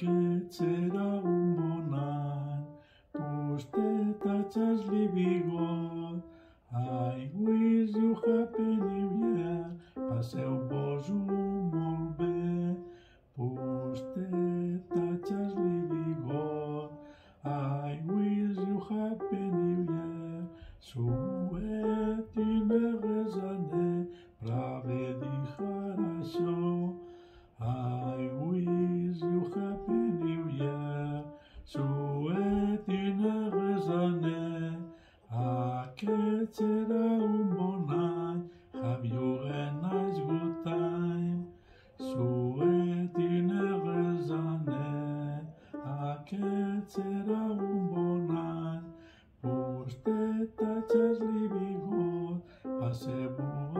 Και θα είμαι μονάς που στε χάσεις λύπη για που στε χάσεις λύπη για που σε ουσιουχά πενίωνα πας εγώ θα σου μπούμε που στε σου έτι να ρεζανει πραβε Haketera umbonai, have you a nice good time? Sueti nevezane, haketera umbonai, posteta tes libigot, pasebuan.